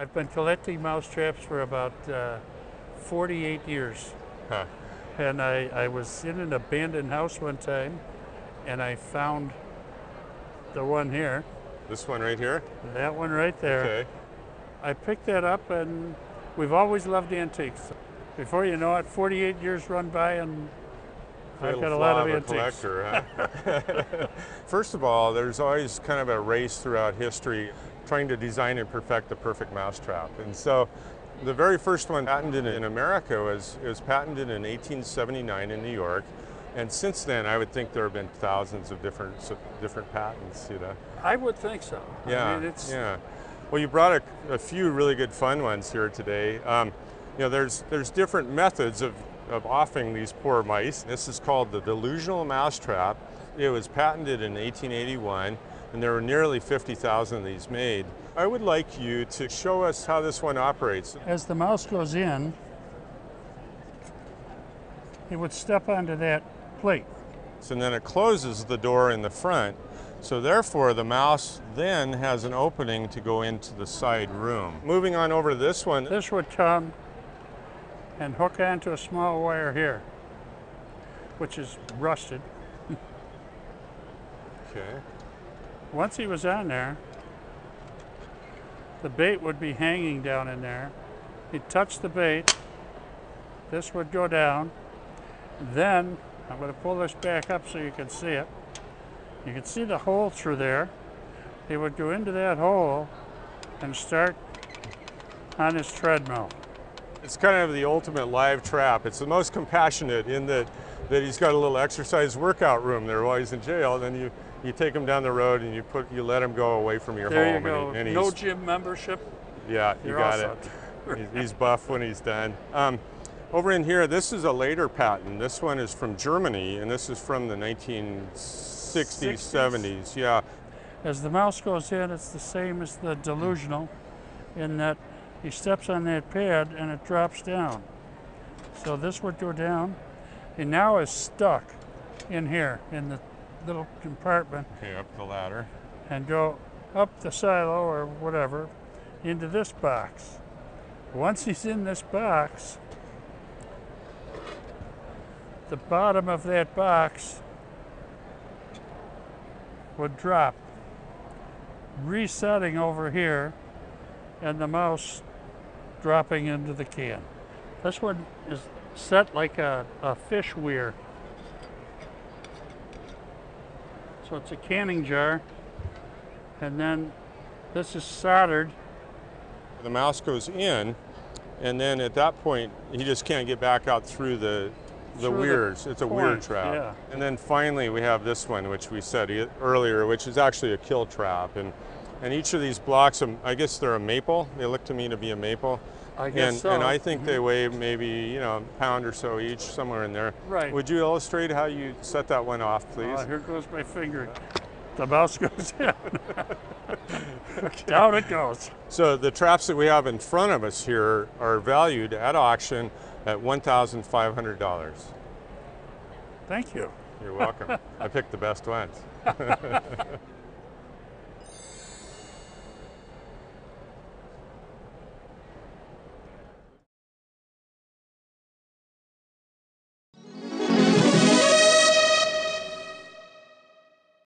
I've been collecting mouse traps for about uh, 48 years. Huh. And I, I was in an abandoned house one time and I found the one here, This one right here? that one right there. Okay. I picked that up and we've always loved antiques. Before you know it, 48 years run by and I've got a lot of antiques. collector, huh? First of all, there's always kind of a race throughout history trying to design and perfect the perfect mousetrap. And so the very first one patented in America was, was patented in 1879 in New York. And since then, I would think there have been thousands of different different patents, you know. I would think so. Yeah, I mean, it's, yeah. Well, you brought a, a few really good fun ones here today. Um, you know, there's there's different methods of, of offing these poor mice. This is called the delusional mousetrap. It was patented in 1881, and there were nearly 50,000 of these made. I would like you to show us how this one operates. As the mouse goes in, it would step onto that plate. And then it closes the door in the front. So therefore, the mouse then has an opening to go into the side room. Moving on over to this one, This would come and hook onto a small wire here, which is rusted. okay. Once he was on there, the bait would be hanging down in there. He'd touch the bait, this would go down. Then, I'm going to pull this back up so you can see it. You can see the hole through there. He would go into that hole and start on his treadmill. It's kind of the ultimate live trap. It's the most compassionate in that, that he's got a little exercise workout room there while he's in jail. Then you, you take him down the road and you put you let him go away from your There you home. go. And, and no gym membership. yeah, you got it. He's, he's buff when he's done. Um, over in here, this is a later patent. This one is from Germany, and this is from the 1960s, 70s. Yeah, As the mouse goes in, it's the same as the delusional in that he steps on that pad and it drops down. So this would go down. He now is stuck in here in the little compartment okay, up the ladder. and go up the silo or whatever into this box. Once he's in this box, the bottom of that box would drop, resetting over here, and the mouse dropping into the can. This one is set like a, a fish weir. So it's a canning jar, and then this is soldered. The mouse goes in, and then at that point, he just can't get back out through the the Through the weirs. it's a weir point, trap. yeah. And then finally, we have this one, which we said earlier, which is actually a kill trap. And and each of these blocks, um, I guess they're a maple. They look to me to be a maple. I guess and, so. Mm-hmm. and I think they weigh maybe you know a pound or so each, somewhere in there. Right. Would you illustrate how you set that one off, please? Oh, here goes my finger. The mouse goes in. Down it goes. So the traps that we have in front of us here are valued at auction at one thousand five hundred dollars. Thank you. You're welcome. I picked the best ones.